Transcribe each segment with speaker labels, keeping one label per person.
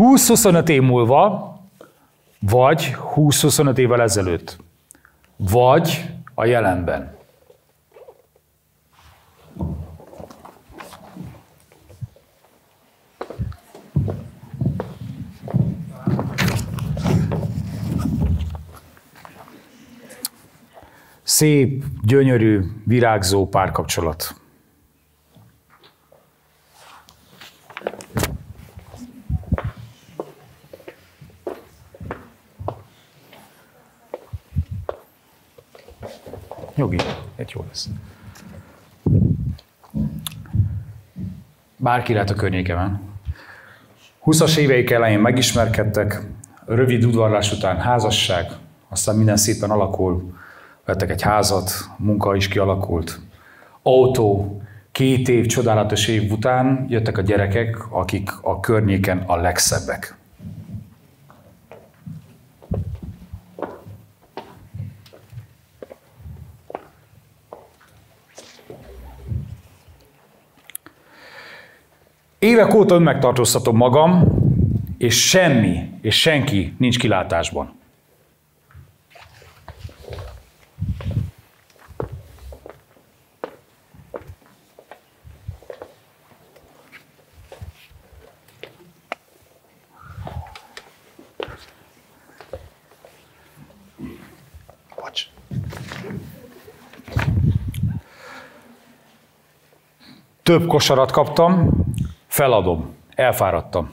Speaker 1: 20-25 év múlva, vagy 20-25 évvel ezelőtt, vagy a jelenben. Szép, gyönyörű, virágzó párkapcsolat. Jogi, egy jó lesz. Bárki lehet a környékemen. 20-as éveik elején megismerkedtek, rövid udvarlás után házasság, aztán minden szépen alakul, vettek egy házat, munka is kialakult. Autó, két év csodálatos év után jöttek a gyerekek, akik a környéken a legszebbek. Évek óta önmegtartóztatom magam, és semmi, és senki nincs kilátásban. Több kosarat kaptam, feladom, elfáradtam.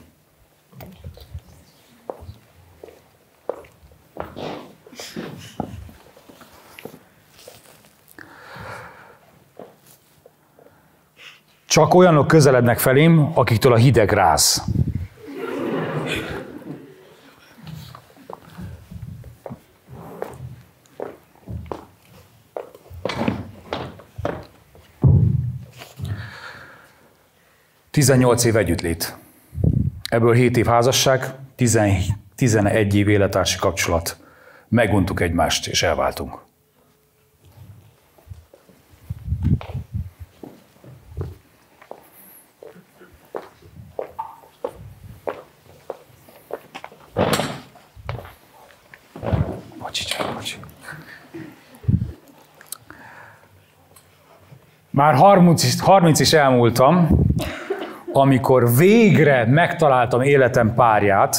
Speaker 1: Csak olyanok közelednek felém, akiktől a hideg ráz. 18 év együttlét. Ebből 7 év házasság, 11 év élettársi kapcsolat. Meguntuk egymást, és elváltunk. Már 30, 30 is elmúltam, amikor végre megtaláltam életem párját,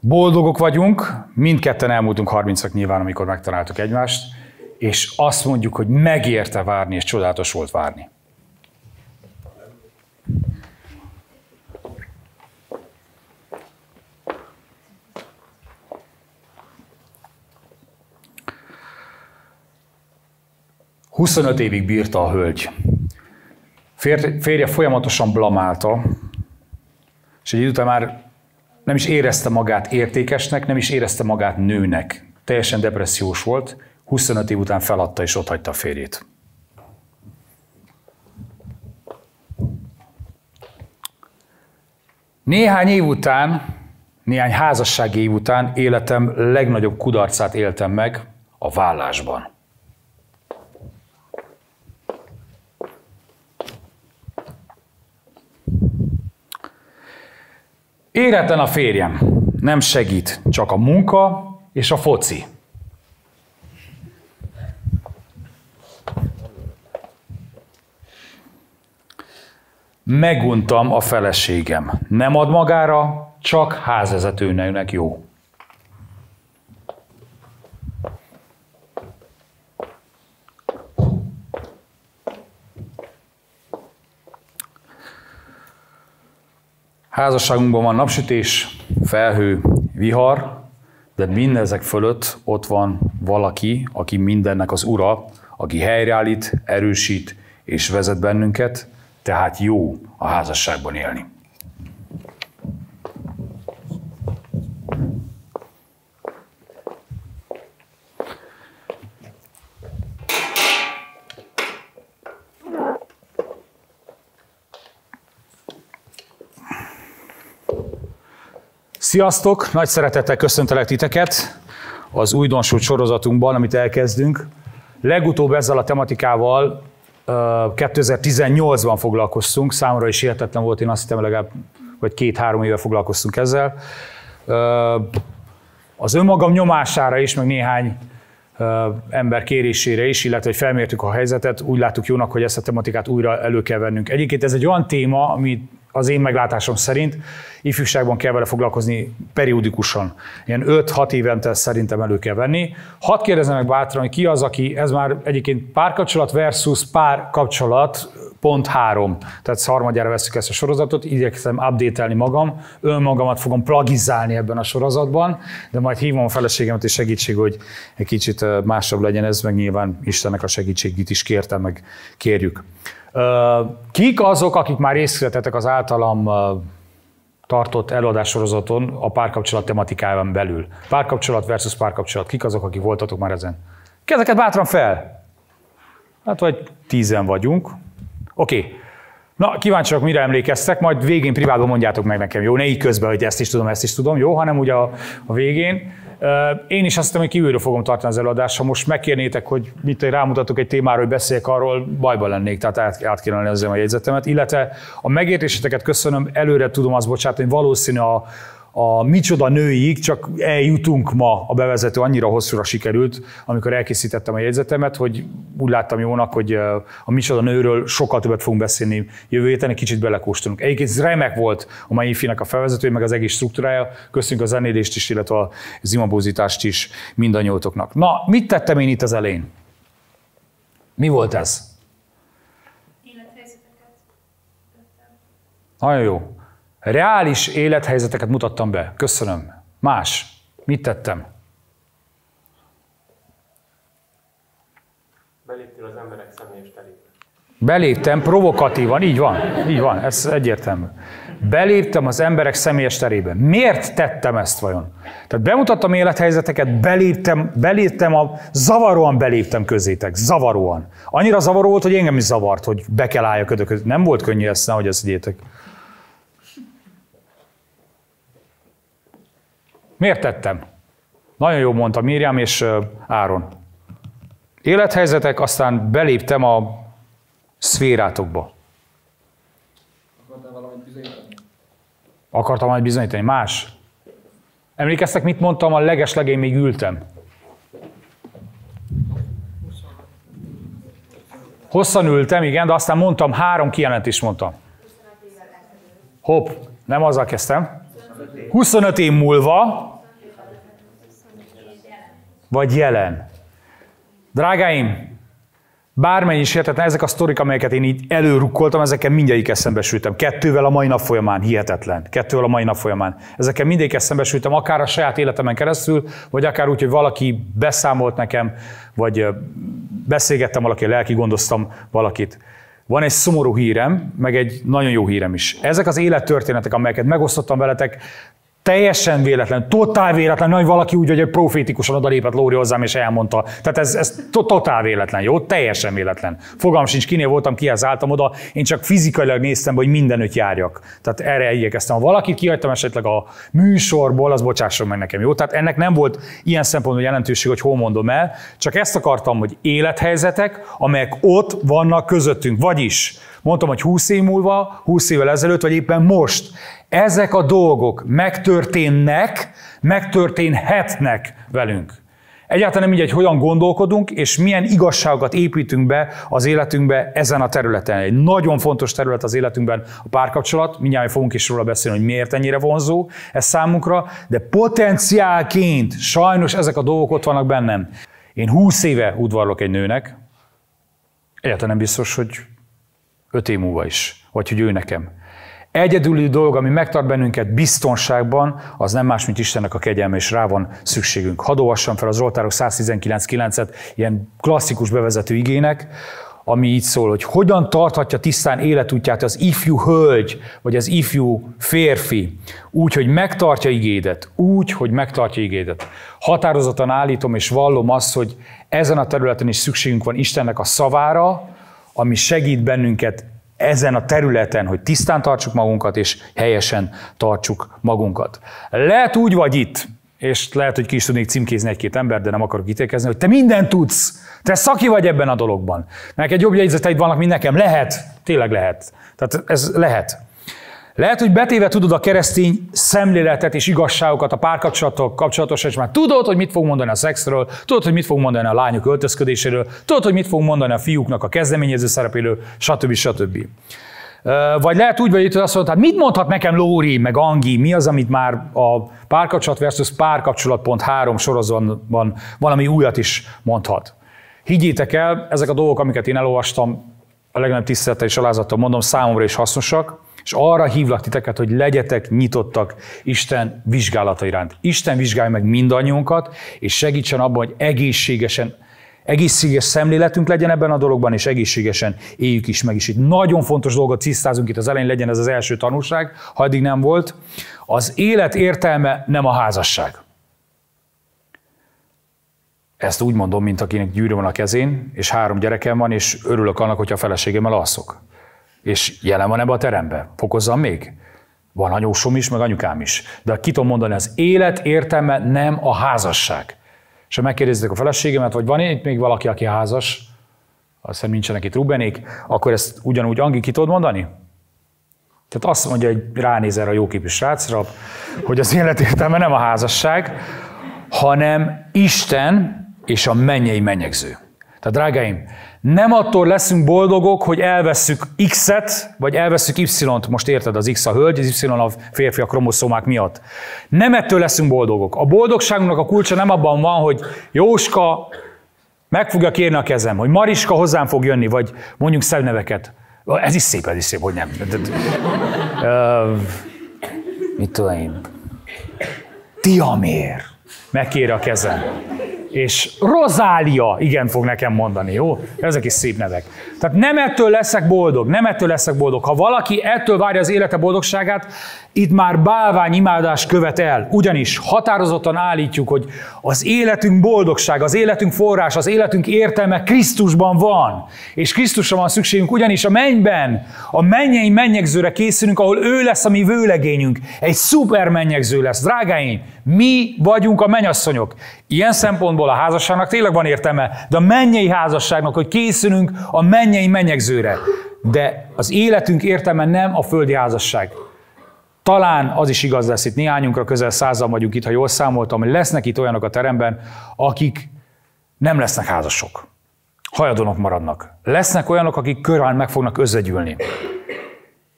Speaker 1: boldogok vagyunk, mindketten elmúltunk 30 nyilván, amikor megtaláltuk egymást, és azt mondjuk, hogy megérte várni, és csodálatos volt várni. Huszonöt évig bírta a hölgy férje folyamatosan blamálta, és egy idő után már nem is érezte magát értékesnek, nem is érezte magát nőnek. Teljesen depressziós volt, 25 év után feladta és ott hagyta a férjét. Néhány év után, néhány házassági év után életem legnagyobb kudarcát éltem meg a vállásban. Éretlen a férjem, nem segít, csak a munka és a foci. Meguntam a feleségem. Nem ad magára, csak házvezetőnek jó. Házasságunkban van napsütés, felhő, vihar, de mindezek fölött ott van valaki, aki mindennek az ura, aki helyreállít, erősít és vezet bennünket, tehát jó a házasságban élni. Sziasztok! Nagy szeretettel köszöntelek titeket az újdonsult sorozatunkban, amit elkezdünk. Legutóbb ezzel a tematikával 2018-ban foglalkoztunk, számomra is hihetetlen volt, én azt hittem legalább, vagy két-három éve foglalkoztunk ezzel. Az önmagam nyomására is, meg néhány ember kérésére is, illetve hogy felmértük a helyzetet, úgy láttuk jónak, hogy ezt a tematikát újra elő kell vennünk. Egyébként ez egy olyan téma, ami az én meglátásom szerint ifjúságban kell vele foglalkozni periódikusan. Ilyen 5-6 évente szerintem elő kell venni. Hadd kérdezem meg bátran, hogy ki az, aki, ez már egyébként párkapcsolat versus párkapcsolat pont három. Tehát harmadjára veszük ezt a sorozatot, igyekszem update magam, önmagamat fogom plagizálni ebben a sorozatban, de majd hívom a feleségemet és segítség, hogy egy kicsit másabb legyen ez, meg nyilván Istennek a segítségét is kértem, meg kérjük. Kik azok, akik már részt az általam tartott előadássorozaton a párkapcsolat tematikájában belül? Párkapcsolat versus párkapcsolat. Kik azok, akik voltatok már ezen? Kezeket bátran fel! Hát vagy tízen vagyunk. Oké. Na, kíváncsiak, mire emlékeztek, majd végén privátban mondjátok meg nekem, jó? Ne így közben, hogy ezt is tudom, ezt is tudom, jó? Hanem ugye a, a végén. Én is azt hiszem, hogy kívülről fogom tartani az előadást. Ha most megkérnétek, hogy mit rámutatok egy témáról, hogy beszéljek arról, bajban lennék, tehát át, át kéne lenni a jegyzetemet. Illetve a megértéseteket köszönöm, előre tudom azt bocsátani, valószínű a, a micsoda nőig, csak eljutunk ma a bevezető, annyira hosszúra sikerült, amikor elkészítettem a jegyzetemet, hogy úgy láttam jónak, hogy a micsoda nőről sokkal többet fogunk beszélni jövő héten, egy kicsit belekóstolunk. Egyébként remek volt a mai finak a felvezető, meg az egész struktúrája. Köszönjük a zenélést is, illetve az imabózítást is mindannyiótoknak. Na, mit tettem én itt az elején? Mi volt ez? Nagyon jó. Reális élethelyzeteket mutattam be. Köszönöm. Más. Mit tettem?
Speaker 2: Beléptél az emberek személyes terébe.
Speaker 1: Beléptem provokatívan, így van, így van, ez egyértelmű. Beléptem az emberek személyes terébe. Miért tettem ezt vajon? Tehát bemutattam élethelyzeteket, beléptem, beléptem a, zavaróan beléptem közétek, zavaróan. Annyira zavaró volt, hogy engem is zavart, hogy be kell álljak ödököt. Nem volt könnyű ezt, nehogy ezt higgyétek. Miért tettem? Nagyon jó mondta Miriam és Áron. Élethelyzetek, aztán beléptem a szférátokba. Akartam valamit bizonyítani. Más? Emlékeztek, mit mondtam a legeslegén még ültem? Hosszan ültem, igen, de aztán mondtam, három kijelentést mondtam. Hopp, nem azzal kezdtem. 25 év múlva, vagy jelen. Drágáim, bármennyi is értetlen, ezek a sztorik, amelyeket én így előrukkoltam, ezekkel mindegyik szembesültem. Kettővel a mai nap folyamán, hihetetlen. Kettővel a mai nap folyamán. Ezekkel mindegyik szembesültem, akár a saját életemen keresztül, vagy akár úgy, hogy valaki beszámolt nekem, vagy beszélgettem valaki, lelki gondoztam valakit. Van egy szomorú hírem, meg egy nagyon jó hírem is. Ezek az élettörténetek, amelyeket megosztottam veletek, Teljesen véletlen, totál véletlen, hogy valaki úgy, hogy profétikusan odalépett Lóri hozzám és elmondta. Tehát ez, ez totál véletlen, jó? Teljesen véletlen. Fogalm sincs, kinél voltam, kihez álltam oda, én csak fizikailag néztem, hogy mindenütt járjak. Tehát erre igyekeztem. Ha valakit kihagytam esetleg a műsorból, az bocsásson meg nekem, jó? Tehát ennek nem volt ilyen szempontból jelentőség, hogy hol mondom el, csak ezt akartam, hogy élethelyzetek, amelyek ott vannak közöttünk. Vagyis Mondtam, hogy 20 év múlva, 20 évvel ezelőtt, vagy éppen most ezek a dolgok megtörténnek, megtörténhetnek velünk. Egyáltalán nem hogy hogyan gondolkodunk, és milyen igazságokat építünk be az életünkbe ezen a területen. Egy nagyon fontos terület az életünkben a párkapcsolat, mindjárt fogunk is róla beszélni, hogy miért ennyire vonzó ez számunkra, de potenciálként sajnos ezek a dolgok ott vannak bennem. Én 20 éve udvarlok egy nőnek, egyáltalán nem biztos, hogy öt év múlva is, vagy hogy ő nekem. Egyedüli dolog, ami megtart bennünket biztonságban, az nem más, mint Istennek a kegyelme, és rá van szükségünk. Hadd fel az Zsoltárok 119.9-et, ilyen klasszikus bevezető igének, ami így szól, hogy hogyan tarthatja tisztán életútját az ifjú hölgy, vagy az ifjú férfi, úgy, hogy megtartja igédet, úgy, hogy megtartja igédet. Határozottan állítom és vallom azt, hogy ezen a területen is szükségünk van Istennek a szavára, ami segít bennünket ezen a területen, hogy tisztán tartsuk magunkat, és helyesen tartsuk magunkat. Lehet úgy vagy itt, és lehet, hogy ki is tudnék címkézni egy-két ember, de nem akarok ítélkezni, hogy te mindent tudsz, te szaki vagy ebben a dologban. Neked jobb jegyzeteid vannak, mint nekem. Lehet, tényleg lehet. Tehát ez lehet. Lehet, hogy betéve tudod a keresztény szemléletet és igazságokat a párkapcsolatok kapcsolatos, és már tudod, hogy mit fog mondani a szexről, tudod, hogy mit fog mondani a lányok öltözködéséről, tudod, hogy mit fog mondani a fiúknak a kezdeményező szerepéről, stb. stb. Vagy lehet úgy, hogy azt mondod, hát mit mondhat nekem Lóri, meg Angi, mi az, amit már a párkapcsolat versus párkapcsolat.3 sorozatban valami újat is mondhat. Higgyétek el, ezek a dolgok, amiket én elolvastam, a legnagyobb tisztelettel és alázattal mondom, számomra is hasznosak, és arra hívlak titeket, hogy legyetek nyitottak Isten vizsgálata iránt. Isten vizsgálja meg mindannyiunkat, és segítsen abban, hogy egészségesen egészséges szemléletünk legyen ebben a dologban, és egészségesen éljük is meg is. Itt nagyon fontos dolgot tisztázunk itt az elején, legyen ez az első tanulság, ha eddig nem volt. Az élet értelme nem a házasság. Ezt úgy mondom, mint akinek gyűrű van a kezén, és három gyerekem van, és örülök annak, hogyha a feleségemmel alszok. És jelen van ebbe a terembe. Fokozzam még? Van anyósom is, meg anyukám is. De ki tudom mondani, az élet értelme nem a házasság. És ha megkérdezitek a feleségemet, hogy van itt még valaki, aki házas, azt hiszem nincsenek itt Rubenék, akkor ezt ugyanúgy Angi ki tudod mondani? Tehát azt mondja, hogy ránéz erre a jóképű srácra, hogy az élet értelme nem a házasság, hanem Isten és a mennyei mennyegző. Tehát drágáim, nem attól leszünk boldogok, hogy elvesszük X-et, vagy elvesszük Y-t, most érted, az X a hölgy, az Y a férfi a kromoszómák miatt. Nem ettől leszünk boldogok. A boldogságunknak a kulcsa nem abban van, hogy Jóska meg fogja kérni a kezem, hogy Mariska hozzám fog jönni, vagy mondjuk szelneveket. Ez is szép, ez is szép, hogy nem. Uh, mit tudom én? Tiamér. Megkéri a kezem és Rozália, igen fog nekem mondani, jó? Ezek is szép nevek. Tehát nem ettől leszek boldog, nem ettől leszek boldog. Ha valaki ettől várja az élete boldogságát, itt már bálvány imádás követ el. Ugyanis határozottan állítjuk, hogy az életünk boldogság, az életünk forrás, az életünk értelme Krisztusban van. És Krisztusra van szükségünk, ugyanis a mennyben, a mennyei mennyegzőre készülünk, ahol ő lesz a mi vőlegényünk. Egy szuper mennyegző lesz. Drágáim, mi vagyunk a mennyasszonyok. Ilyen szempontból a házasságnak tényleg van értelme, de a mennyei házasságnak, hogy készülünk a mennyei mennyegzőre. De az életünk értelme nem a földi házasság. Talán az is igaz lesz itt néhányunkra, közel százal vagyunk itt, ha jól számoltam, hogy lesznek itt olyanok a teremben, akik nem lesznek házasok. Hajadonok maradnak. Lesznek olyanok, akik körán meg fognak özvegyülni.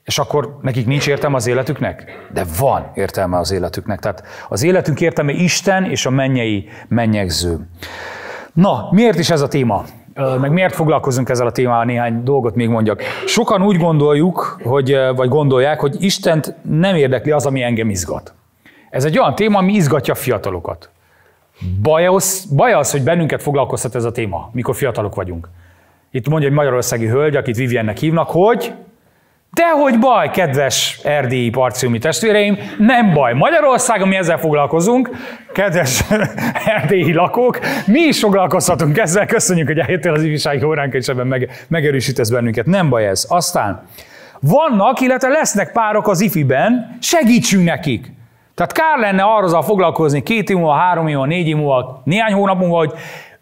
Speaker 1: És akkor nekik nincs értelme az életüknek? De van értelme az életüknek. Tehát az életünk értelme Isten és a mennyei mennyegző. Na, miért is ez a téma? meg miért foglalkozunk ezzel a témával, néhány dolgot még mondjak. Sokan úgy gondoljuk, hogy, vagy gondolják, hogy Istent nem érdekli az, ami engem izgat. Ez egy olyan téma, ami izgatja a fiatalokat. Baj az, baj az, hogy bennünket foglalkoztat ez a téma, mikor fiatalok vagyunk. Itt mondja egy magyarországi hölgy, akit Viviennek hívnak, hogy Dehogy baj, kedves erdélyi parciumi testvéreim, nem baj. Magyarországon mi ezzel foglalkozunk, kedves erdélyi lakók, mi is foglalkozhatunk ezzel, köszönjük, hogy eljöttél az ifjúsági óránk, és ebben meg, megerősítesz bennünket. Nem baj ez. Aztán vannak, illetve lesznek párok az ifiben, segítsünk nekik. Tehát kár lenne arra foglalkozni két múlva, három múlva, négy múlva, néhány hónap múlva, hogy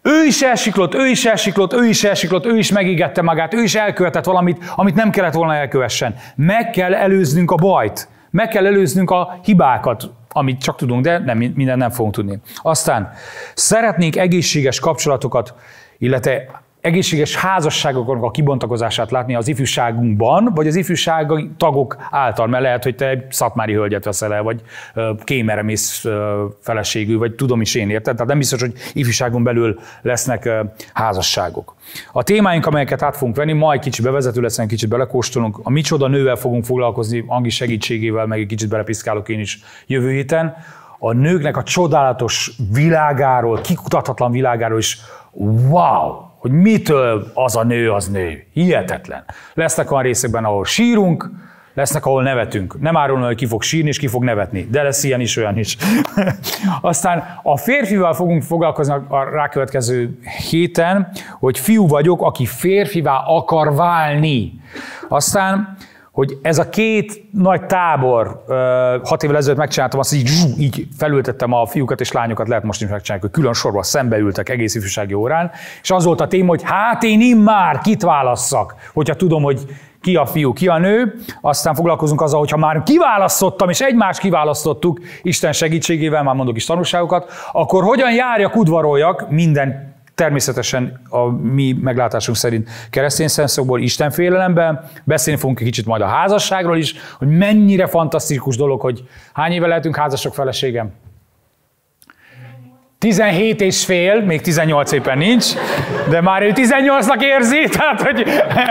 Speaker 1: ő is elsiklott, ő is elsiklott, ő is elsiklott, ő is megégette magát, ő is elkövetett valamit, amit nem kellett volna elkövessen. Meg kell előznünk a bajt, meg kell előznünk a hibákat, amit csak tudunk, de nem, minden nem fogunk tudni. Aztán szeretnénk egészséges kapcsolatokat, illetve egészséges házasságoknak a kibontakozását látni az ifjúságunkban, vagy az ifjúsági tagok által, mert lehet, hogy te egy szatmári hölgyet veszel el, vagy kémeremész feleségű, vagy tudom is én, érted? Tehát nem biztos, hogy ifjúságon belül lesznek házasságok. A témáink, amelyeket át fogunk venni, majd kicsit bevezető lesz, egy kicsit belekóstolunk. A micsoda nővel fogunk foglalkozni, Angi segítségével, meg egy kicsit belepiszkálok én is jövő héten. A nőknek a csodálatos világáról, kikutathatlan világáról is wow, hogy mitől az a nő az nő. Hihetetlen. Lesznek olyan részekben, ahol sírunk, lesznek, ahol nevetünk. Nem árulom, hogy ki fog sírni, és ki fog nevetni. De lesz ilyen is, olyan is. Aztán a férfival fogunk foglalkozni a rákövetkező héten, hogy fiú vagyok, aki férfivá akar válni. Aztán hogy ez a két nagy tábor, hat évvel ezelőtt megcsináltam azt, így, így felültettem a fiúkat és lányokat, lehet most is megcsinálni, hogy külön sorban szembeültek egész ifjúsági órán, és az volt a téma, hogy hát én immár kit válasszak, hogyha tudom, hogy ki a fiú, ki a nő, aztán foglalkozunk azzal, hogyha már kiválasztottam, és egymást kiválasztottuk, Isten segítségével, már mondok is tanulságokat, akkor hogyan járjak, udvaroljak minden természetesen a mi meglátásunk szerint keresztény szemszögból Isten félelemben. Beszélni fogunk egy kicsit majd a házasságról is, hogy mennyire fantasztikus dolog, hogy hány éve lehetünk házasok feleségem? 17 és fél, még 18 éppen nincs, de már ő 18-nak érzi, tehát hogy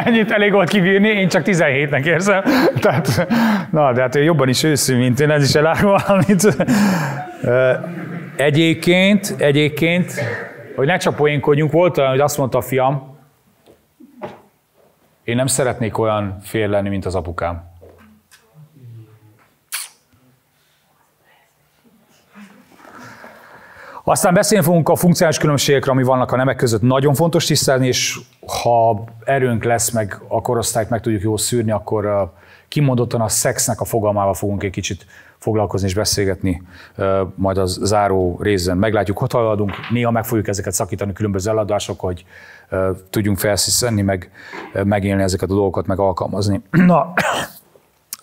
Speaker 1: ennyit elég volt kibírni, én csak 17-nek érzem. Tehát, na, de hát ő jobban is őszű, mint én, ez is elárul valamit. Egyébként, egyébként, hogy ne csak poénkodjunk, volt olyan, hogy azt mondta a fiam, én nem szeretnék olyan fél lenni, mint az apukám. Aztán beszélni fogunk a funkcionális különbségekre, ami vannak a nemek között. Nagyon fontos tisztelni, és ha erőnk lesz, meg a korosztályt meg tudjuk jól szűrni, akkor kimondottan a szexnek a fogalmával fogunk egy kicsit foglalkozni és beszélgetni majd az záró részben. Meglátjuk, hogy haladunk, néha meg fogjuk ezeket szakítani különböző eladások, hogy tudjunk felsziszenni, meg megélni ezeket a dolgokat, meg alkalmazni. Na,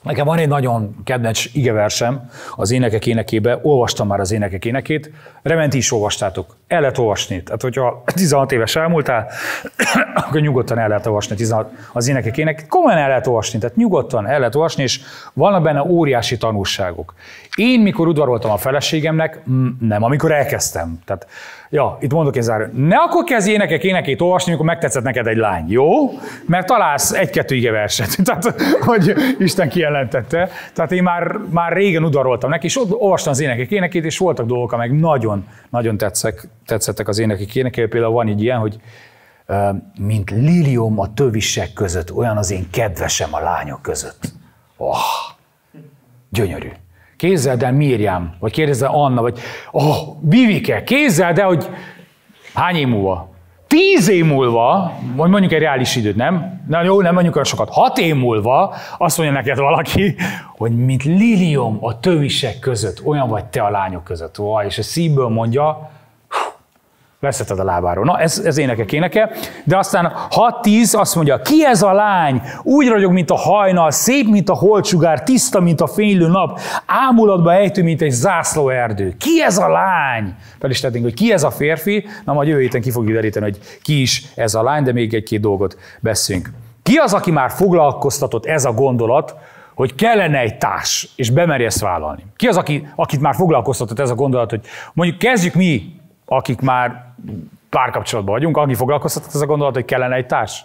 Speaker 1: Nekem van egy nagyon kedvenc igeversem az énekek énekébe, olvastam már az énekek énekét, rementi is olvastátok. El lehet olvasni. Tehát, hogyha 16 éves elmúltál, akkor nyugodtan el lehet olvasni 16, az énekek énekét. Komolyan el lehet olvasni, tehát nyugodtan el lehet olvasni, és vannak benne óriási tanulságok. Én, mikor udvaroltam a feleségemnek, nem, amikor elkezdtem. Tehát Ja, itt mondok egy záró. Ne akkor kezdj énekek énekét olvasni, amikor megtetszett neked egy lány, jó? Mert találsz egy-kettő ige verset, tehát, hogy Isten kijelentette. Tehát én már, már régen udaroltam neki, és ott olvastam az énekek énekét, és voltak dolgok, amelyek nagyon, nagyon tetszek, tetszettek az énekek énekét. Például van egy ilyen, hogy mint lilium a tövisek között, olyan az én kedvesem a lányok között. Oh, gyönyörű. Kézzeld el Mírjám, vagy kérdezze Anna, vagy oh, Vivike, kézzeld el, hogy hány év múlva? Tíz év múlva, vagy mondjuk egy reális időt, nem? Na jó, nem mondjuk olyan sokat. Hat év múlva azt mondja neked valaki, hogy mint lilium a tövisek között, olyan vagy te a lányok között. Vaj, és a szívből mondja, leszetted a lábáról. Na, ez, ez énekek éneke. De aztán 6-10 azt mondja, ki ez a lány? Úgy ragyog, mint a hajnal, szép, mint a holcsugár, tiszta, mint a fénylő nap, ámulatba ejtő, mint egy zászlóerdő. Ki ez a lány? Fel is tettünk, hogy ki ez a férfi? Na, majd jövő héten ki fogjuk deríteni, hogy ki is ez a lány, de még egy-két dolgot beszélünk. Ki az, aki már foglalkoztatott ez a gondolat, hogy kellene egy társ, és bemeri ezt vállalni? Ki az, aki, akit már foglalkoztatott ez a gondolat, hogy mondjuk kezdjük mi, akik már párkapcsolatban vagyunk, aki foglalkoztatott ez a gondolat, hogy kellene egy társ?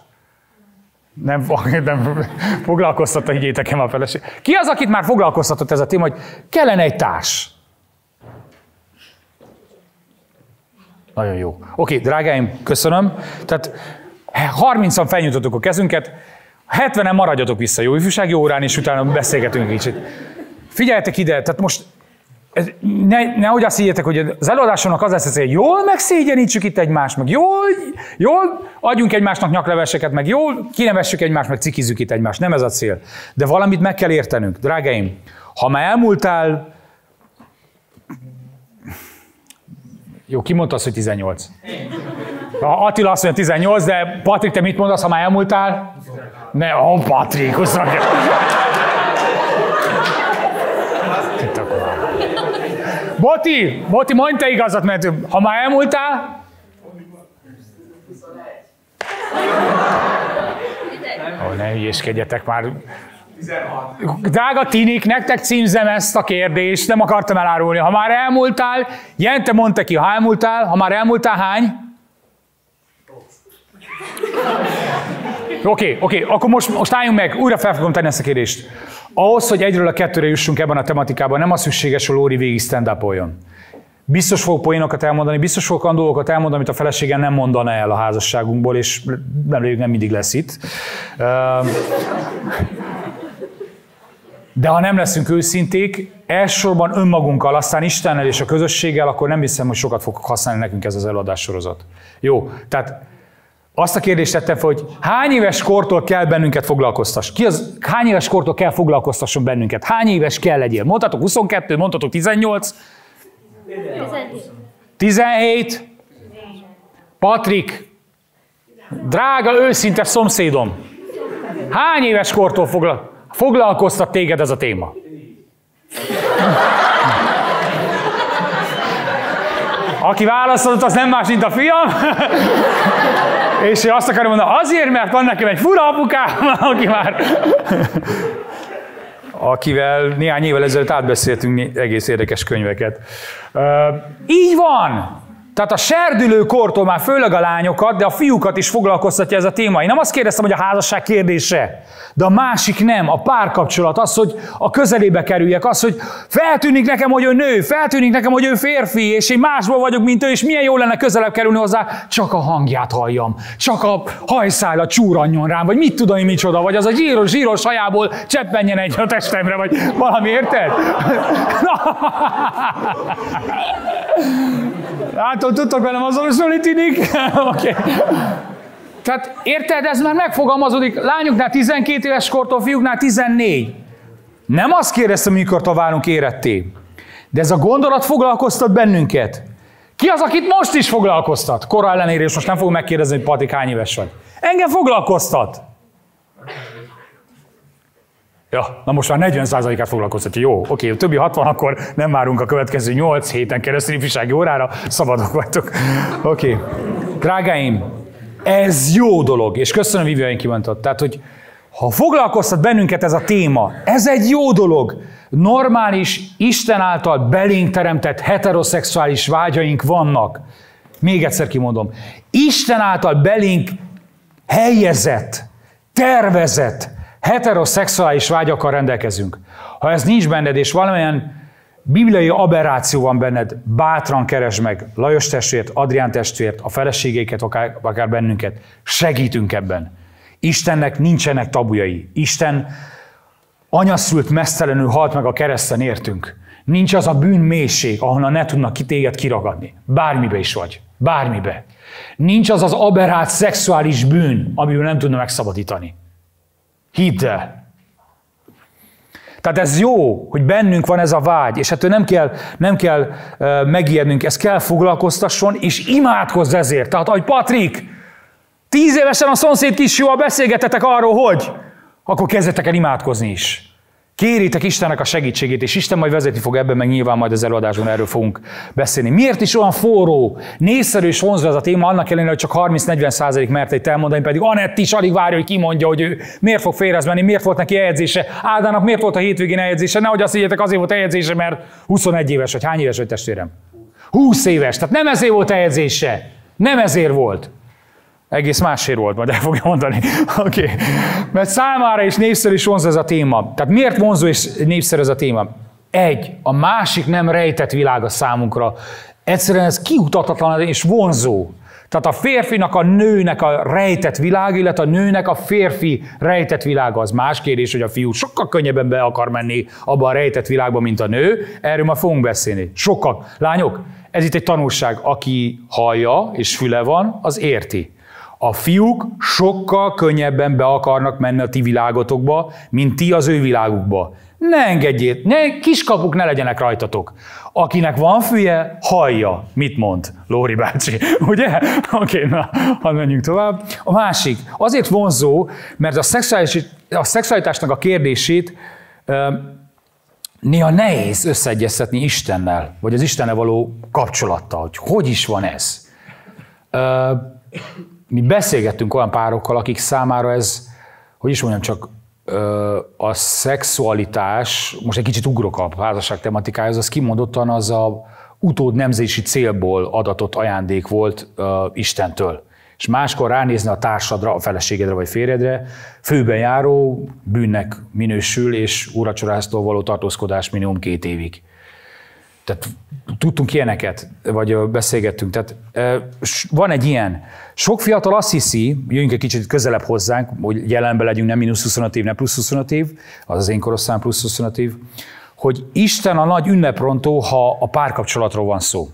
Speaker 1: Nem, nem foglalkoztatta, higgyétek el a feleség. Ki az, akit már foglalkoztatott ez a téma, hogy kellene egy társ? Nagyon jó. Oké, drágáim, köszönöm. Tehát 30-an felnyújtottuk a kezünket, 70-en maradjatok vissza jó ifjúsági órán, és utána beszélgetünk kicsit. Figyeljetek ide, tehát most ez, ne, nehogy azt higgyétek, hogy az előadásomnak az lesz, hogy jól megszégyenítsük itt egymást, meg jól, jól adjunk egymásnak nyakleveseket, meg jól kinevessük egymást, meg cikizzük itt egymást. Nem ez a cél. De valamit meg kell értenünk. Drágáim, ha már elmúltál, jó, ki mondta azt, hogy 18? A Attila azt mondja 18, de Patrik, te mit mondasz, ha már elmúltál? Ne, ó, Patrik, 22. Boti, Boti, mondj te igazat, mert ha már elmúltál... Ó, ne hülyéskedjetek már. 16. Drága tinik, nektek címzem ezt a kérdést, nem akartam elárulni. Ha már elmúltál, Jente mondta ki, ha elmúltál, ha már elmúltál, hány? Oké, okay, oké, okay, akkor most, most álljunk meg, újra fel fogom tenni ezt a kérdést. Ahhoz, hogy egyről a kettőre jussunk ebben a tematikában, nem az szükséges, hogy Lóri végig stand. Biztos fogok poénokat elmondani, biztos fogok olyan dolgokat elmondani, amit a feleségem nem mondana el a házasságunkból, és nem, nem mindig lesz itt. De ha nem leszünk őszinték, elsősorban önmagunkkal, aztán Istennel és a közösséggel, akkor nem hiszem, hogy sokat fog használni nekünk ez az előadás sorozat. Jó, tehát azt a kérdést tettem fel, hogy hány éves kortól kell bennünket foglalkoztass? Ki az, hány éves kortól kell foglalkoztasson bennünket? Hány éves kell legyél? Mondhatok 22, mondhatok 18? 17. 17? Patrik, drága, őszinte szomszédom. Hány éves kortól fogla, foglalkoztat téged ez a téma? Aki válaszolott, az nem más, mint a fiam. És én azt akarom mondani, azért, mert van nekem egy fura apukám, aki már... Akivel néhány évvel ezelőtt átbeszéltünk egész érdekes könyveket. Uh, így van! Tehát a serdülő kortól már főleg a lányokat, de a fiúkat is foglalkoztatja ez a téma. Én nem azt kérdeztem, hogy a házasság kérdése, de a másik nem, a párkapcsolat, az, hogy a közelébe kerüljek, az, hogy feltűnik nekem, hogy ő nő, feltűnik nekem, hogy ő férfi, és én másból vagyok, mint ő, és milyen jó lenne közelebb kerülni hozzá, csak a hangját halljam, csak a hajszála csúranjon rám, vagy mit tudom én micsoda, vagy az a zsíros, zsíros hajából cseppenjen egy a testemre, vagy valami, érted? Látod, tudtok velem azonosulni, tűnik? Oké. Tehát érted, ez már megfogalmazódik lányoknál 12 éves kortól, fiúknál 14. Nem azt kérdeztem, mikor válunk éretté. De ez a gondolat foglalkoztat bennünket. Ki az, akit most is foglalkoztat? Kora ellenére, és most nem fogom megkérdezni, hogy Patik hány éves vagy. Engem foglalkoztat. Ja, na most már 40%-át foglalkoztatja. Jó, oké, többi 60, akkor nem várunk a következő 8 héten keresztül ifjúsági órára, szabadok vagytok. Oké. Drágáim, ez jó dolog, és köszönöm, Vivian kimondott. Tehát, hogy ha foglalkoztat bennünket ez a téma, ez egy jó dolog. Normális, Isten által belénk teremtett heteroszexuális vágyaink vannak. Még egyszer kimondom. Isten által belénk helyezett, tervezett, heteroszexuális vágyakkal rendelkezünk. Ha ez nincs benned, és valamilyen bibliai aberráció van benned, bátran keresd meg Lajos testvért, Adrián testvért, a feleségeiket, akár, akár bennünket. Segítünk ebben. Istennek nincsenek tabujai. Isten anyaszült mesztelenül halt meg a kereszten értünk. Nincs az a bűn mélység, ahonnan ne tudnak ki téged kiragadni. Bármibe is vagy. Bármibe. Nincs az az aberrált szexuális bűn, amiből nem tudna megszabadítani. Hidd el. Tehát ez jó, hogy bennünk van ez a vágy, és ettől nem kell, nem kell uh, megijednünk, ez kell foglalkoztasson, és imádkozz ezért. Tehát, ahogy Patrik, tíz évesen a szomszéd kisfiúval beszélgetetek arról, hogy, akkor kezdetek el imádkozni is. Kéritek Istennek a segítségét, és Isten majd vezetni fog ebben, meg nyilván majd az előadáson erről fogunk beszélni. Miért is olyan forró, nézszerű és vonzó ez a téma, annak ellenére, hogy csak 30-40 százalék mert egy elmondani, pedig Anett is alig várja, hogy kimondja, hogy ő miért fog félrez menni, miért volt neki eljegyzése, Ádának miért volt a hétvégén eljegyzése, nehogy azt higgyetek, azért volt eljegyzése, mert 21 éves, vagy hány éves vagy testvérem? 20 éves, tehát nem ezért volt eljegyzése, nem ezért volt. Egész másért volt, majd el fogja mondani. Oké. Okay. Mert számára is népszerű és vonzó ez a téma. Tehát miért vonzó és népszerű ez a téma? Egy, a másik nem rejtett világ a számunkra. Egyszerűen ez kiutathatatlan és vonzó. Tehát a férfinak, a nőnek a rejtett világ, illetve a nőnek a férfi rejtett világ az más kérdés, hogy a fiú sokkal könnyebben be akar menni abba a rejtett világba, mint a nő. Erről ma fogunk beszélni. Sokkal. Lányok, ez itt egy tanulság. Aki hallja és füle van, az érti. A fiúk sokkal könnyebben be akarnak menni a ti világotokba, mint ti az ő világukba. Ne engedjét, ne, kiskapuk ne legyenek rajtatok. Akinek van füje, hallja, mit mond Lóri bácsi. Ugye? Oké, okay, na, hadd menjünk tovább. A másik, azért vonzó, mert a, szexuális, a szexualitásnak a kérdését néha nehéz összeegyeztetni Istennel, vagy az Istennel való kapcsolattal, hogy hogy is van ez mi beszélgettünk olyan párokkal, akik számára ez, hogy is mondjam, csak a szexualitás, most egy kicsit ugrok a házasság tematikájához, az kimondottan az a utód nemzési célból adatott ajándék volt uh, Istentől. És máskor ránézni a társadra, a feleségedre vagy férjedre, főben járó bűnnek minősül, és úracsoráztól való tartózkodás minimum két évig. Tehát tudtunk ilyeneket, vagy beszélgettünk. Tehát van egy ilyen. Sok fiatal azt hiszi, jöjjünk egy kicsit közelebb hozzánk, hogy jelenben legyünk nem mínusz 25 év, nem plusz 25 év, az az én korosztályom plusz 25 év, hogy Isten a nagy ünneprontó, ha a párkapcsolatról van szó.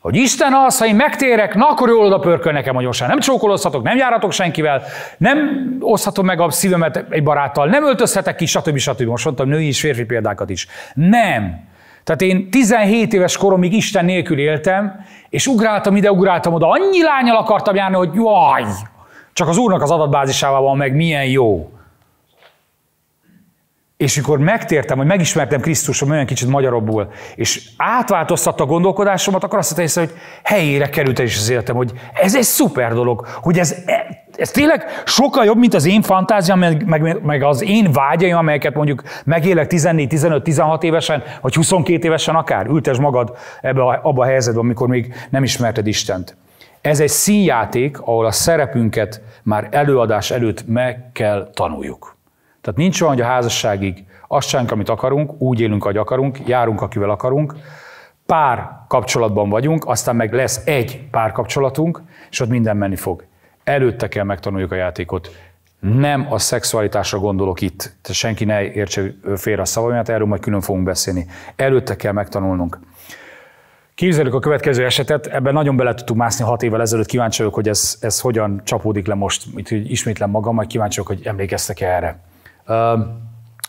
Speaker 1: Hogy Isten az, ha én megtérek, na akkor jól oda pörköl nekem, hogy most nem csókolozhatok, nem járatok senkivel, nem oszthatom meg a szívemet egy baráttal, nem öltözhetek ki, stb. stb. Most mondtam női és férfi példákat is. Nem. Tehát én 17 éves koromig Isten nélkül éltem, és ugráltam ide, ugráltam oda. Annyi lányal akartam járni, hogy jaj, csak az úrnak az adatbázisával van meg, milyen jó. És mikor megtértem, hogy megismertem Krisztusom olyan kicsit magyarabbul, és átváltoztatta a gondolkodásomat, akkor azt mondta, hogy helyére került is az életem, hogy ez egy szuper dolog, hogy ez, ez tényleg sokkal jobb, mint az én fantáziám, meg, meg, meg az én vágyaim, amelyeket mondjuk megélek 14, 15, 16 évesen, vagy 22 évesen akár. Ültes magad ebbe a, abba a helyzetben, amikor még nem ismerted Istent. Ez egy színjáték, ahol a szerepünket már előadás előtt meg kell tanuljuk. Tehát nincs olyan, hogy a házasságig azt csinálunk, amit akarunk, úgy élünk, ahogy akarunk, járunk, akivel akarunk, pár kapcsolatban vagyunk, aztán meg lesz egy pár kapcsolatunk, és ott minden menni fog. Előtte kell megtanuljuk a játékot. Nem a szexualitásra gondolok itt, tehát senki ne értse félre a szavaimat, erről majd külön fogunk beszélni. Előtte kell megtanulnunk. Képzeljük a következő esetet, ebben nagyon bele tudtuk mászni hat évvel ezelőtt, kíváncsi vagyok, hogy ez, ez hogyan csapódik le most, itt ismétlem magam, majd kíváncsi vagyok, hogy emlékeztek -e erre. Uh,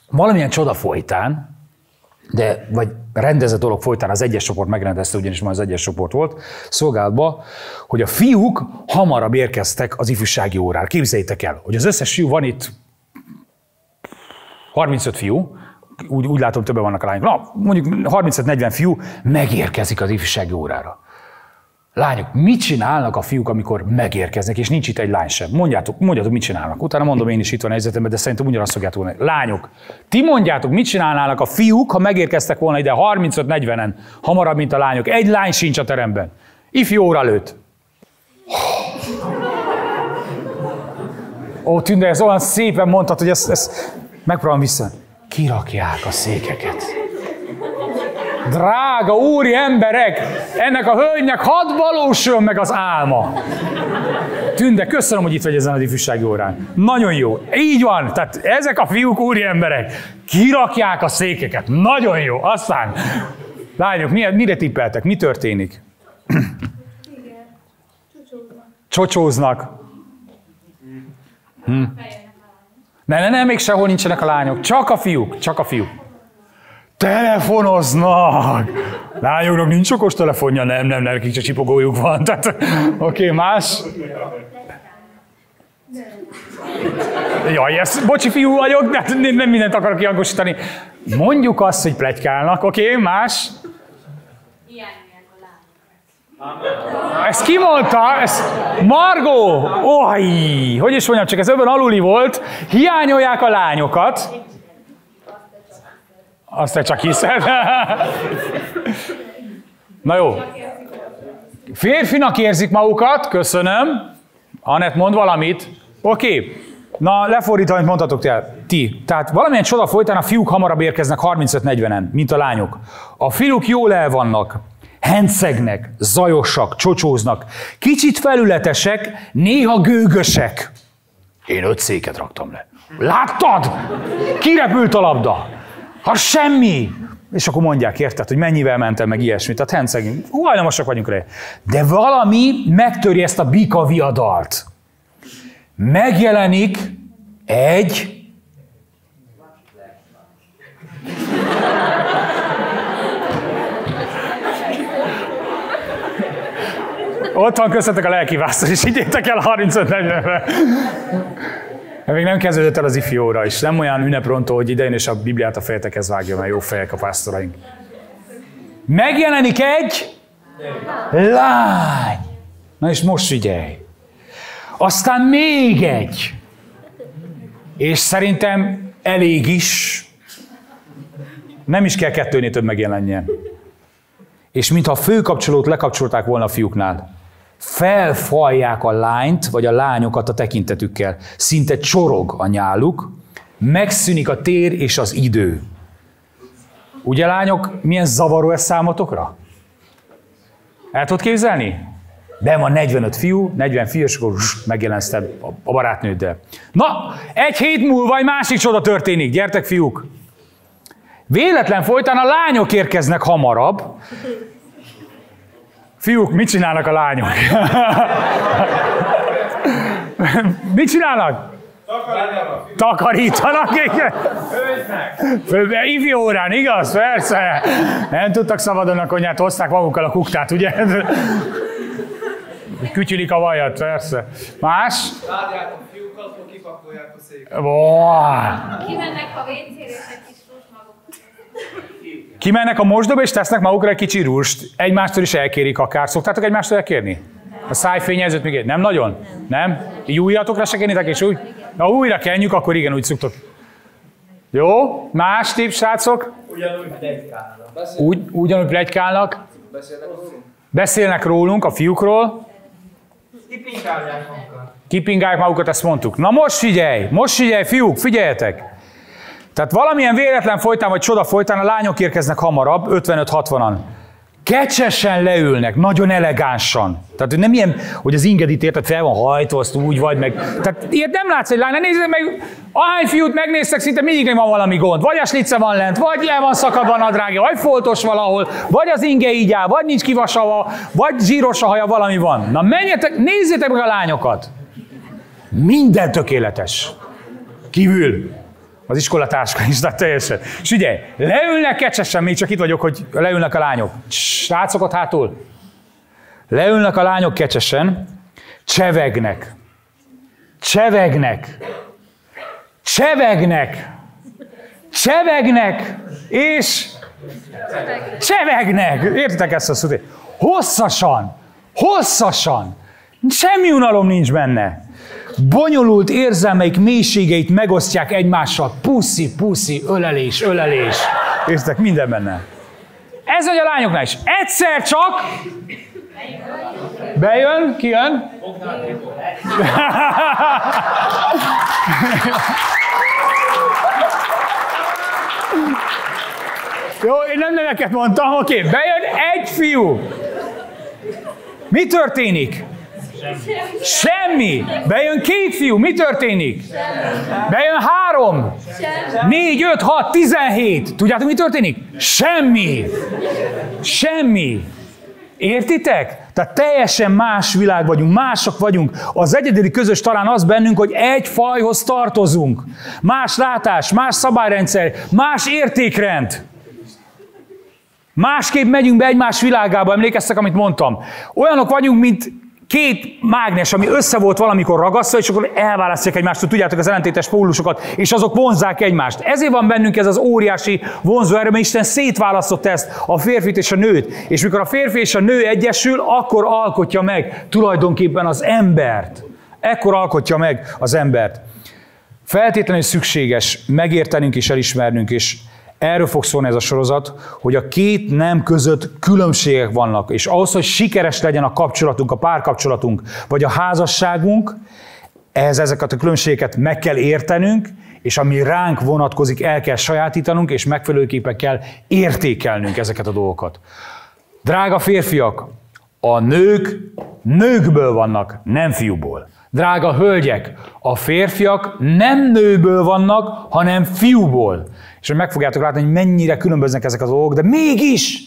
Speaker 1: valamilyen csoda folytán, de vagy rendezett dolog folytán az egyes csoport megrendezte, ugyanis már az egyes csoport volt, szolgálatba, hogy a fiúk hamarabb érkeztek az ifjúsági órára. Képzeljétek el, hogy az összes fiú van itt 35 fiú, úgy, úgy látom, többen vannak a lányok. Na, mondjuk 35-40 fiú megérkezik az ifjúsági órára. Lányok, mit csinálnak a fiúk, amikor megérkeznek, és nincs itt egy lány sem? Mondjátok, mondjátok, mit csinálnak. Utána mondom én is itt van helyzetemben, de szerintem ugyanazt fogjátok mondani. Lányok, ti mondjátok, mit csinálnának a fiúk, ha megérkeztek volna ide 35-40-en, hamarabb, mint a lányok. Egy lány sincs a teremben. Ifjú óra lőtt. Ó, Tünde, ez olyan szépen mondtad, hogy ezt, ezt megpróbálom vissza. Kirakják a székeket. Drága úri emberek, ennek a hölgynek hadd valósuljon meg az álma. Tünde, köszönöm, hogy itt vagy ezen az ifjúsági órán. Nagyon jó. Így van. Tehát ezek a fiúk, úri emberek, kirakják a székeket. Nagyon jó. Aztán, lányok, mire, mire tippeltek? Mi történik? Csocsóznak. Hm. Ne, ne, ne, még sehol nincsenek a lányok. Csak a fiúk, csak a fiúk. Telefonoznak! Lányoknak nincs okos telefonja? Nem, nem, nekik csak csipogójuk van. Tehát, oké, okay, más? Jaj, ez, bocsi fiú vagyok, de nem mindent akarok kihangosítani. Mondjuk azt, hogy plegykálnak, oké, okay, más? Ezt ki mondta? Ez Margó! Oj, hogy is mondjam, csak ez öbben aluli volt. Hiányolják a lányokat. Azt te csak hiszed. Na jó. Férfinak érzik magukat, köszönöm. Anett, mond valamit. Oké. Na, lefordítva, amit mondhatok te, ti. Tehát valamilyen csoda folytán a fiúk hamarabb érkeznek 35-40-en, mint a lányok. A fiúk jól el vannak, hencegnek, zajosak, csocsóznak, kicsit felületesek, néha gőgösek. Én öt széket raktam le. Láttad? Kirepült a labda. Ha semmi. És akkor mondják, érted, hogy mennyivel mentem meg ilyesmit. Tehát hencegünk. Hajlamosak vagyunk rá. De valami megtöri ezt a bika viadalt. Megjelenik egy Ott van köztetek a lelki vásztor, és higgyétek el 35 40 még nem kezdődött el az ifjú óra is. Nem olyan ünneprontó, hogy idején és a Bibliát a fejetekhez vágja, mert jó fejek a pásztoraink. Megjelenik egy lány. Na és most figyelj. Aztán még egy. És szerintem elég is. Nem is kell kettőnél több megjelenjen. És mintha a főkapcsolót lekapcsolták volna a fiúknál felfalják a lányt, vagy a lányokat a tekintetükkel. Szinte csorog a nyáluk, megszűnik a tér és az idő. Ugye lányok, milyen zavaró ez számotokra? El tudod képzelni? Ben van 45 fiú, 40 fiú, és akkor megjelensz a barátnőddel. Na, egy hét múlva egy másik csoda történik. Gyertek, fiúk! Véletlen folytán a lányok érkeznek hamarabb, Fiúk, mit csinálnak a lányok? mit csinálnak? Takarítanak. Takarítanak, igen. Főznek. Ifjú órán, igaz? Persze. Nem tudtak szabadon a konyhát, hozták magukkal a kuktát, ugye? Kütyülik a vajat, persze. Más?
Speaker 3: Alapból kipakolják a széket.
Speaker 4: Kimennek a WC-re és egy kis.
Speaker 1: Kimennek a mosdóba és tesznek magukra egy kicsi rúst, egymástól is elkérik akár. Szoktátok egymástól elkérni? A szájfényezőt még egy? Nem nagyon? Nem? Így újatokra se kérnétek és úgy? Na újra kenjük, akkor igen, úgy szoktok. Jó? Más tip, srácok?
Speaker 3: Ugyanúgy plegykálnak.
Speaker 1: Úgy, ugyanúgy plegykálnak. Beszélnek rólunk, a fiúkról.
Speaker 3: Kipinkálják magukat.
Speaker 1: Kipingálják magukat, ezt mondtuk. Na most figyelj, most figyelj, fiúk, figyeljetek! Tehát valamilyen véletlen folytán, vagy csoda folytán a lányok érkeznek hamarabb, 55-60-an. Kecsesen leülnek, nagyon elegánsan. Tehát hogy nem ilyen, hogy az ingedit érted, fel van hajtva, azt úgy vagy meg. Tehát ilyet nem látsz egy lány, ne nézzed meg, ahány fiút megnéztek, szinte mindig van valami gond. Vagy a slice van lent, vagy el van szakadva a nadrágja, vagy foltos valahol, vagy az inge így áll, vagy nincs kivasalva, vagy zsíros a haja, valami van. Na menjetek, nézzétek meg a lányokat. Minden tökéletes. Kívül. Az iskolatáska is, tehát teljesen. És ugye, leülnek kecsesen, még csak itt vagyok, hogy leülnek a lányok. Srácok ott hátul. Leülnek a lányok kecsesen, csevegnek. Csevegnek. Csevegnek. Csevegnek. És csevegnek. Értitek ezt a szót? Hosszasan. Hosszasan. Semmi unalom nincs benne. Bonyolult érzelmeik mélységeit megosztják egymással. Puszi, puszi, ölelés, ölelés. Értitek, minden benne. Ez vagy a lányoknál is. Egyszer csak bejön, ki jön? Jó, én nem neveket mondtam, oké. Bejön egy fiú. Mi történik? Semmi. Bejön két fiú, mi történik? Bejön három. Négy, öt, hat, tizenhét. Tudjátok, mi történik? Semmi. Semmi. Értitek? Tehát teljesen más világ vagyunk, mások vagyunk. Az egyedüli közös talán az bennünk, hogy egy fajhoz tartozunk. Más látás, más szabályrendszer, más értékrend. Másképp megyünk be egymás világába, emlékeztek, amit mondtam. Olyanok vagyunk, mint két mágnes, ami össze volt valamikor ragasztva, és akkor elválasztják egymást, tudjátok az ellentétes pólusokat, és azok vonzák egymást. Ezért van bennünk ez az óriási vonzóerő, mert Isten szétválasztott ezt a férfit és a nőt. És mikor a férfi és a nő egyesül, akkor alkotja meg tulajdonképpen az embert. Ekkor alkotja meg az embert. Feltétlenül szükséges megértenünk és elismernünk, és Erről fog szólni ez a sorozat, hogy a két nem között különbségek vannak, és ahhoz, hogy sikeres legyen a kapcsolatunk, a párkapcsolatunk, vagy a házasságunk, ehhez ezeket a különbségeket meg kell értenünk, és ami ránk vonatkozik, el kell sajátítanunk, és megfelelőképpen kell értékelnünk ezeket a dolgokat. Drága férfiak, a nők nőkből vannak, nem fiúból. Drága hölgyek, a férfiak nem nőből vannak, hanem fiúból. És meg fogjátok látni, hogy mennyire különböznek ezek a dolgok, de mégis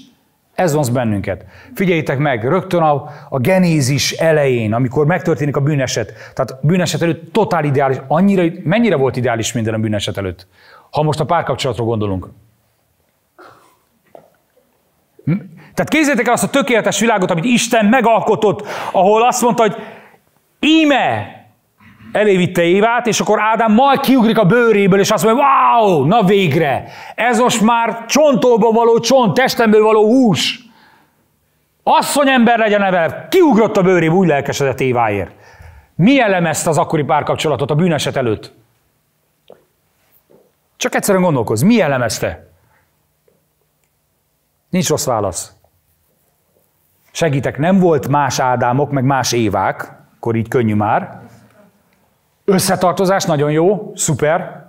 Speaker 1: ez vonz bennünket. Figyeljétek meg, rögtön a, a genézis elején, amikor megtörténik a bűneset, tehát bűneset előtt totál ideális, annyira, mennyire volt ideális minden a bűneset előtt? Ha most a párkapcsolatról gondolunk. Tehát képzeljétek el azt a tökéletes világot, amit Isten megalkotott, ahol azt mondta, hogy íme, elévitte Évát, és akkor Ádám majd kiugrik a bőréből, és azt mondja, wow, na végre, ez most már csontóból való csont, testemből való hús. Asszony ember legyen neve, kiugrott a bőréből, úgy lelkesedett Éváért. Mi jellemezte az akkori párkapcsolatot a bűneset előtt? Csak egyszerűen gondolkozz, mi jellemezte? Nincs rossz válasz. Segítek, nem volt más Ádámok, meg más Évák, akkor így könnyű már. Összetartozás, nagyon jó, szuper.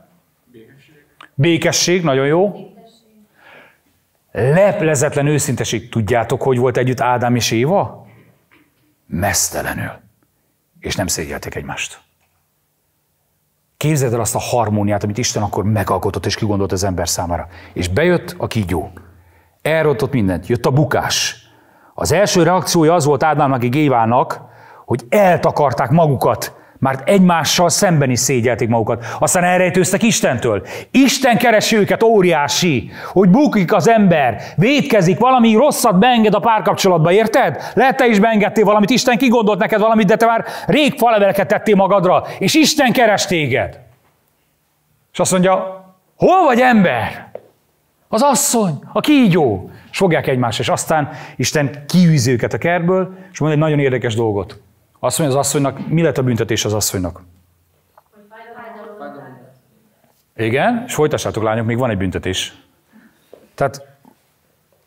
Speaker 1: Békesség, Békesség nagyon jó. Leplezetlen őszinteség. Tudjátok, hogy volt együtt Ádám és Éva? Mesztelenül. És nem szégyeltek egymást. Képzeld el azt a harmóniát, amit Isten akkor megalkotott és kigondolt az ember számára. És bejött a kígyó. Elrontott mindent. Jött a bukás. Az első reakciója az volt Ádámnak és Évának, hogy eltakarták magukat Már egymással szemben is szégyelték magukat. Aztán elrejtőztek Istentől. Isten keresi őket óriási, hogy bukik az ember, védkezik, valami rosszat beenged a párkapcsolatba, érted? Lehet te is beengedtél valamit, Isten kigondolt neked valamit, de te már rég faleveleket tettél magadra, és Isten keres téged. És azt mondja, hol vagy ember? Az asszony, a kígyó. És fogják egymást, és aztán Isten kiűzi őket a kertből, és mond egy nagyon érdekes dolgot. Azt mondja az asszonynak, mi lett a büntetés az asszonynak? Igen, és folytassátok lányok, még van egy büntetés. Tehát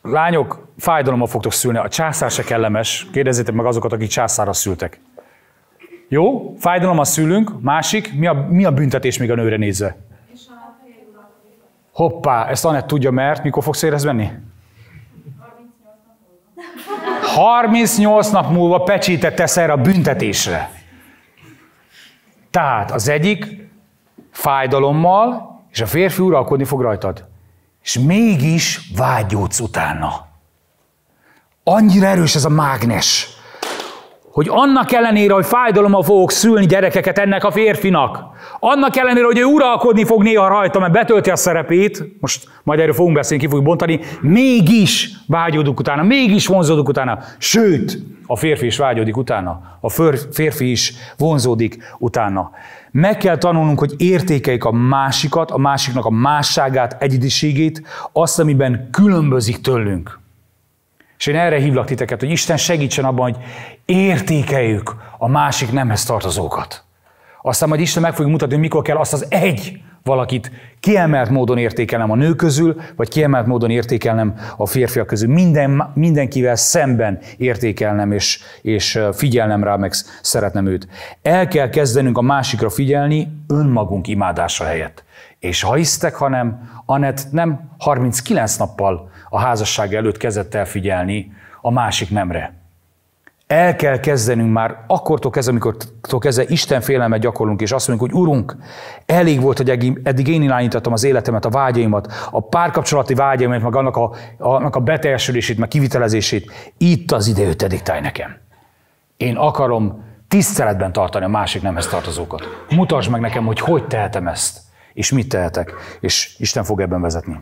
Speaker 1: lányok, fájdalommal fogtok szülni, a császár se kellemes, kérdezzétek meg azokat, akik császára szültek. Jó, fájdalommal szülünk, másik, mi a, mi a büntetés még a nőre nézve? Hoppá, ezt Anett tudja, mert mikor fogsz érez venni? 38 nap múlva pecsétet tesz erre a büntetésre. Tehát az egyik fájdalommal, és a férfi uralkodni fog rajtad. És mégis vágyódsz utána. Annyira erős ez a mágnes, hogy annak ellenére, hogy fájdalommal fogok szülni gyerekeket ennek a férfinak, annak ellenére, hogy ő uralkodni fog néha rajta, mert betölti a szerepét, most majd erről fogunk beszélni, ki fogjuk bontani, mégis vágyódunk utána, mégis vonzódunk utána. Sőt, a férfi is vágyódik utána, a férfi is vonzódik utána. Meg kell tanulnunk, hogy értékeljük a másikat, a másiknak a másságát, egyidiségét, azt, amiben különbözik tőlünk. És én erre hívlak titeket, hogy Isten segítsen abban, hogy értékeljük a másik nemhez tartozókat. Aztán majd Isten meg fogja mutatni, hogy mikor kell azt az egy valakit kiemelt módon értékelnem a nő közül, vagy kiemelt módon értékelnem a férfiak közül. Minden, mindenkivel szemben értékelnem, és, és figyelnem rá, meg szeretnem őt. El kell kezdenünk a másikra figyelni önmagunk imádása helyett. És ha hisztek, hanem Anett nem 39 nappal a házasság előtt kezdett el figyelni a másik nemre. El kell kezdenünk már akkortól kezdve, amikor kezdve Isten félelmet gyakorlunk, és azt mondjuk, hogy Urunk, elég volt, hogy eddig én irányítottam az életemet, a vágyaimat, a párkapcsolati vágyaimat, meg annak a, annak a beteljesülését, meg kivitelezését. Itt az idő, te diktálj nekem. Én akarom tiszteletben tartani a másik nemhez tartozókat. Mutasd meg nekem, hogy hogy tehetem ezt, és mit tehetek, és Isten fog ebben vezetni.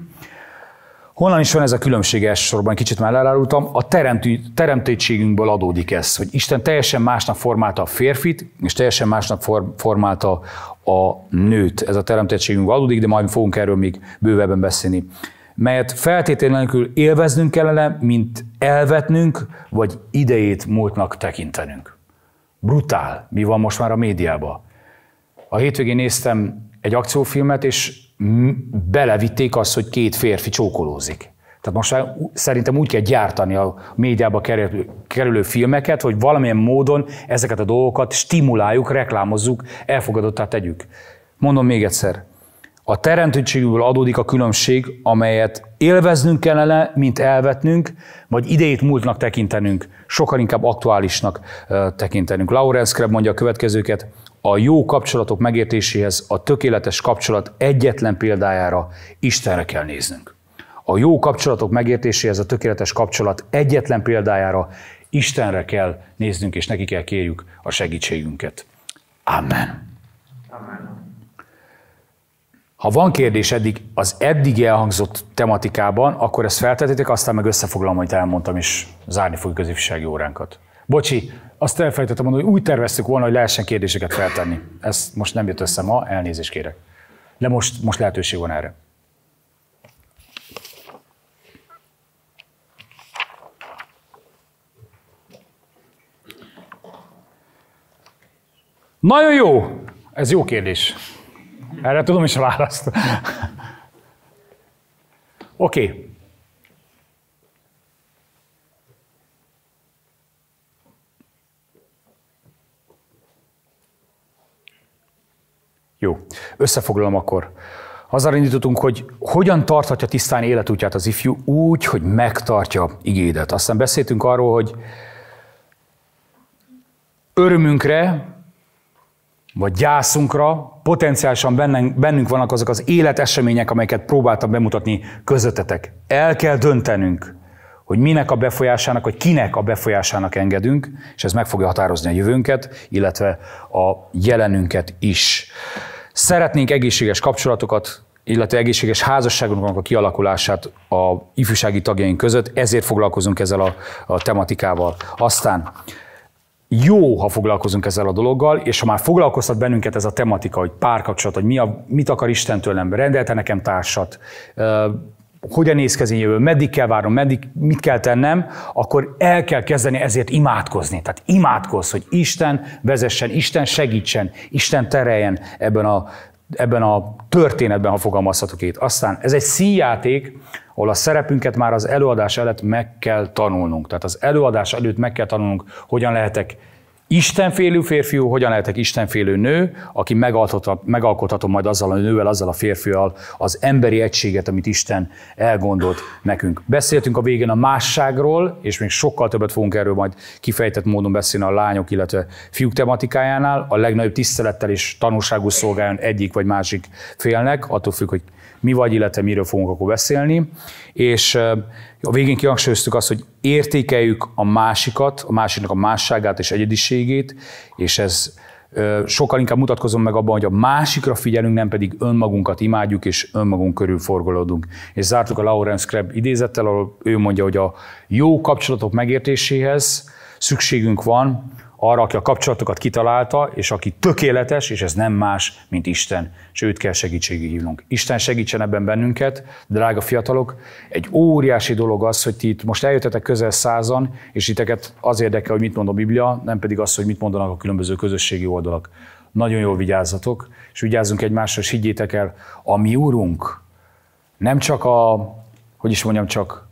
Speaker 1: Honnan is van ez a különbség elsősorban, kicsit már elárultam, a teremtő, teremtétségünkből adódik ez, hogy Isten teljesen másnak formálta a férfit, és teljesen másnak formálta a nőt. Ez a teremtettségünkből adódik, de majd fogunk erről még bővebben beszélni. Melyet feltétlenül élveznünk kellene, mint elvetnünk, vagy idejét múltnak tekintenünk. Brutál, mi van most már a médiában. A hétvégén néztem egy akciófilmet, és belevitték azt, hogy két férfi csókolózik. Tehát most szerintem úgy kell gyártani a médiába kerülő filmeket, hogy valamilyen módon ezeket a dolgokat stimuláljuk, reklámozzuk, elfogadottá tegyük. Mondom még egyszer, a teremtőségünkből adódik a különbség, amelyet élveznünk kellene, mint elvetnünk, vagy idejét múltnak tekintenünk, sokkal inkább aktuálisnak tekintenünk. Lawrence Kreb mondja a következőket, a jó kapcsolatok megértéséhez a tökéletes kapcsolat egyetlen példájára Istenre kell néznünk. A jó kapcsolatok megértéséhez a tökéletes kapcsolat egyetlen példájára Istenre kell néznünk, és neki kell kérjük a segítségünket. Amen. Ha van kérdés eddig az eddig elhangzott tematikában, akkor ezt feltetitek, aztán meg összefoglalom, amit elmondtam, és zárni fogjuk az ifjúsági óránkat. Bocsi, azt elfelejtettem mondani, hogy úgy terveztük volna, hogy lehessen kérdéseket feltenni. Ez most nem jött össze ma, elnézést kérek. De most, most lehetőség van erre. Nagyon jó! Ez jó kérdés. Erre tudom is a választ. Oké. Okay. Jó, összefoglalom akkor. Azzal indítottunk, hogy hogyan tarthatja tisztán életútját az ifjú úgy, hogy megtartja igédet. Aztán beszéltünk arról, hogy örömünkre, vagy gyászunkra potenciálisan bennünk, vannak azok az életesemények, amelyeket próbáltam bemutatni közöttetek. El kell döntenünk, hogy minek a befolyásának, vagy kinek a befolyásának engedünk, és ez meg fogja határozni a jövőnket, illetve a jelenünket is. Szeretnénk egészséges kapcsolatokat, illetve egészséges házasságunknak a kialakulását a ifjúsági tagjaink között, ezért foglalkozunk ezzel a, a tematikával. Aztán jó, ha foglalkozunk ezzel a dologgal, és ha már foglalkoztat bennünket ez a tematika, hogy párkapcsolat, hogy mi a, mit akar Isten tőlem, rendelte nekem társat, hogyan néz ki jövő, meddig kell várnom, meddig mit kell tennem, akkor el kell kezdeni ezért imádkozni. Tehát imádkozz, hogy Isten vezessen, Isten segítsen, Isten tereljen ebben a, ebben a történetben, ha fogalmazhatok itt. Aztán ez egy színjáték, ahol a szerepünket már az előadás előtt meg kell tanulnunk. Tehát az előadás előtt meg kell tanulnunk, hogyan lehetek Istenfélő férfiú, hogyan lehetek Istenfélő nő, aki megalkothatom majd azzal a nővel, azzal a férfival az emberi egységet, amit Isten elgondolt nekünk. Beszéltünk a végén a másságról, és még sokkal többet fogunk erről majd kifejtett módon beszélni a lányok, illetve fiúk tematikájánál. A legnagyobb tisztelettel és tanulságú szolgáljon egyik vagy másik félnek, attól függ, hogy mi vagy, illetve miről fogunk akkor beszélni. És a végén kihangsúlyoztuk azt, hogy értékeljük a másikat, a másiknak a másságát és egyediségét, és ez sokkal inkább mutatkozom meg abban, hogy a másikra figyelünk, nem pedig önmagunkat imádjuk, és önmagunk körül forgolódunk. És zártuk a Lawrence Krebb idézettel, ahol ő mondja, hogy a jó kapcsolatok megértéséhez szükségünk van arra, aki a kapcsolatokat kitalálta, és aki tökéletes, és ez nem más, mint Isten, és őt kell segítségé hívnunk. Isten segítsen ebben bennünket, drága fiatalok. Egy óriási dolog az, hogy ti itt most eljöttetek közel százan, és titeket az érdekel, hogy mit mond a Biblia, nem pedig az, hogy mit mondanak a különböző közösségi oldalak. Nagyon jól vigyázzatok, és vigyázzunk egymásra, és higgyétek el, a mi úrunk nem csak a, hogy is mondjam, csak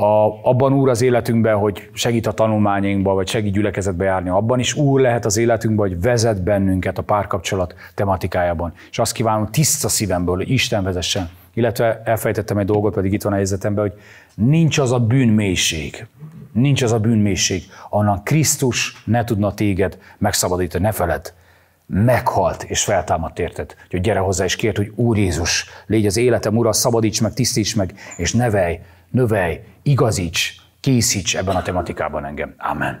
Speaker 1: a, abban úr az életünkben, hogy segít a tanulmányainkba, vagy segít gyülekezetbe járni, abban is úr lehet az életünkben, hogy vezet bennünket a párkapcsolat tematikájában. És azt kívánom tiszta szívemből, hogy Isten vezessen. Illetve elfejtettem egy dolgot, pedig itt van a helyzetemben, hogy nincs az a bűnmélység, nincs az a bűnmélység, annak Krisztus ne tudna téged megszabadítani, ne feled. Meghalt és feltámadt érted. Hogy gyere hozzá és kért, hogy Úr Jézus, légy az életem ura, szabadíts meg, tisztíts meg, és nevelj, növelj, igazíts, készíts ebben a tematikában engem. Amen.